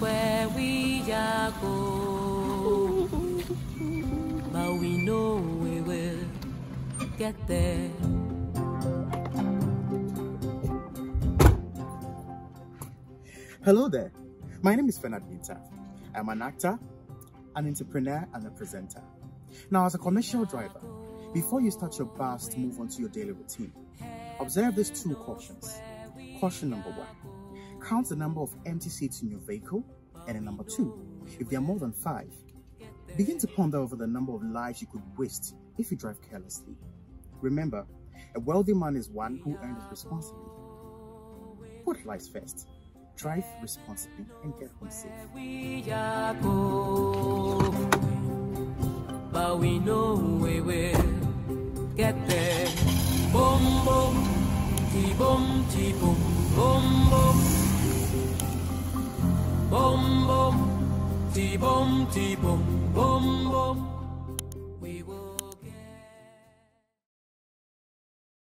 where we are going, but we know we will get there. Hello there. My name is Fernand Minta. I'm an actor, an entrepreneur, and a presenter. Now, as a commercial driver, before you start your bus to move on to your daily routine, observe these two cautions. Caution number one count the number of empty seats in your vehicle, and then number two, if there are more than five, begin to ponder over the number of lives you could waste if you drive carelessly. Remember, a wealthy man is one who earns responsibly. Put lives first drive responsibly and get home safe. But we know we will get there. Boom, boom, boom, boom, boom, boom. Boom, boom, ti boom, ti boom, boom, boom.